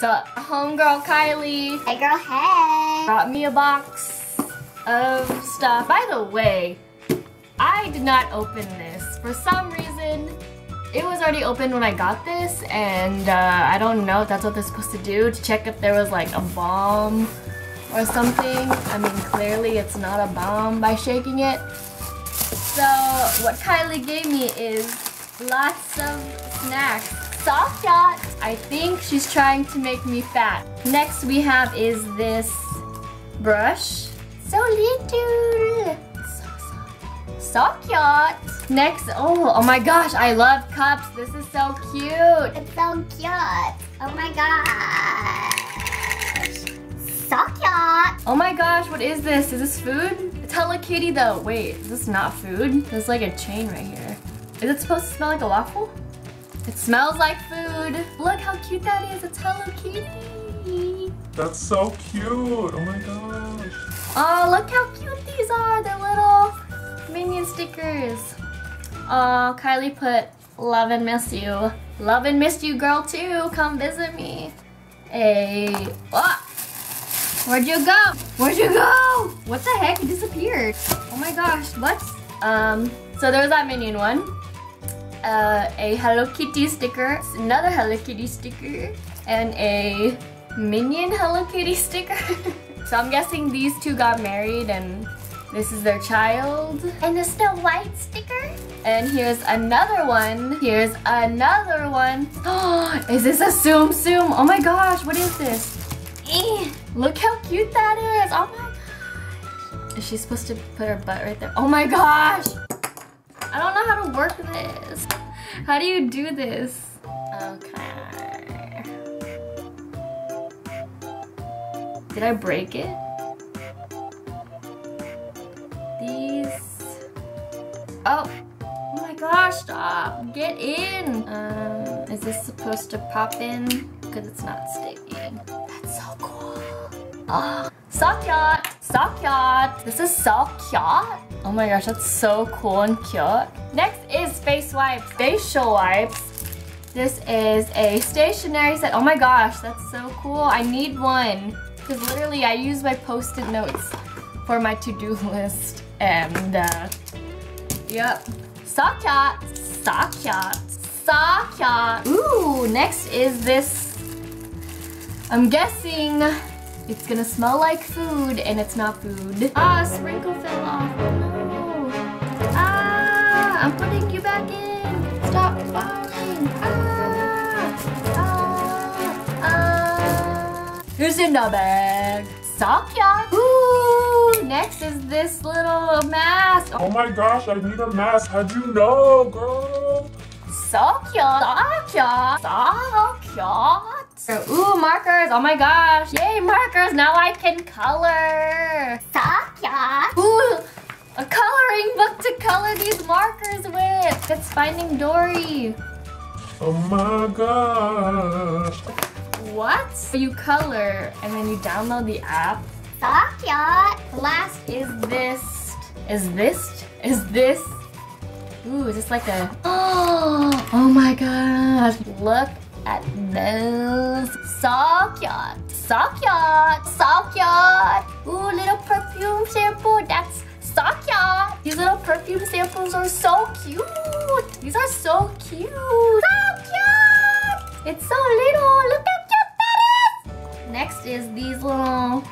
so, homegirl Kylee Hey girl, hey. brought me a box of stuff. By the way, I did not open this. For some reason, it was already open when I got this, and uh, I don't know if that's what they're supposed to do, to check if there was like a bomb or something. I mean, clearly it's not a bomb by shaking it. So, what Kylee gave me is lots of snacks. Soft yacht. I think she's trying to make me fat. Next we have is this brush. So little. So soft. Sock yacht. Next, oh, oh my gosh, I love cups. This is so cute. It's so cute. Oh my gosh. So cute. Oh my gosh, what is this? Is this food? It's Hello Kitty though. Wait, is this not food? There's like a chain right here. Is it supposed to smell like a waffle? It smells like food. Look how cute that is. It's Hello Kitty. That's so cute. Oh my gosh. Oh, look how cute these are. They're little minion stickers. Oh, Kylee put love and miss you. Love and miss you girl too. Come visit me. Hey. Ah. Where'd you go? Where'd you go? What the heck? You disappeared. Oh my gosh, what? Um, so there's that minion one. Uh, a Hello Kitty sticker, another Hello Kitty sticker, and a minion Hello Kitty sticker. so I'm guessing these two got married and this is their child. And the Snow White sticker. And here's another one. Here's another one. Oh, is this a Tsum Tsum? Oh my gosh, what is this? Eh, look how cute that is. Oh my. Is she supposed to put her butt right there? Oh my gosh. Work this. How do you do this? Okay. Did I break it? These. Oh. Oh my gosh, stop. Get in. Um, is this supposed to pop in? Because it's not sticking. That's so cool. Oh, sock yacht. Sock yacht. This is sock yacht. Oh my gosh, that's so cool and cute. Next is face wipes. Facial wipes. This is a stationery set. Oh my gosh, that's so cool. I need one. Because literally I use my post-it notes for my to-do list. And uh, yep. Sock yacht. Sock. Sock. Ooh, next is this. I'm guessing it's gonna smell like food and it's not food. Ah, sprinkle fell back in. Stop. Ah, ah, ah. Who's in the bag? Sakya. Ooh, next is this little mask. Oh my gosh, I need a mask. How'd you know, girl? Sakya. Sakya. Sakya. Ooh, markers. Oh my gosh. Yay, markers. Now I can color. Sakya. Ooh, a coloring book to color these markers with. It's Finding Dory. Oh my gosh. What? You color and then you download the app. Sakya. Last is this. Is this? Is this? Ooh, is this like a... Oh, oh my gosh. Look at those. Sock-yacht. Sock-yacht. Sock-yacht. Ooh, little perfume sample. That's Sock-yacht. These little perfume samples are so cute. These are so cute. Sock-yacht. It's so little. Look how cute that is. Next is these little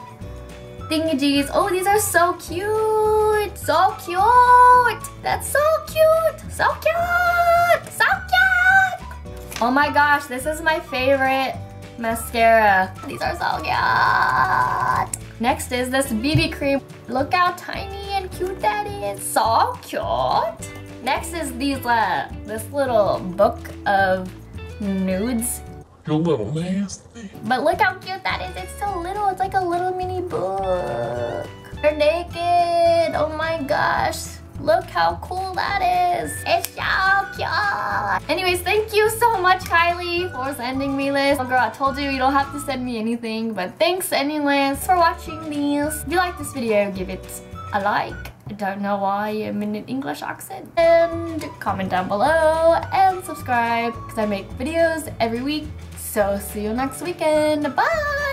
thingajigs. Oh, these are so cute. So cute. That's so cute. So cute. So cute. Oh my gosh, this is my favorite mascara. These are so cute. Next is this BB cream. Look how tiny cute that is. So cute. Next is these uh, this little book of nudes You little nasty. but look how cute that is. It's so little. It's like a little mini book. They're naked. Oh my gosh. Look how cool that is. It's so cute. Anyways, thank you so much, Kylee, for sending me this. Oh, girl, I told you you don't have to send me anything, but thanks anyways for watching these. If you like this video, give it a like. I don't know why I'm in an English accent. And comment down below and subscribe because I make videos every week. So see you next weekend. Bye!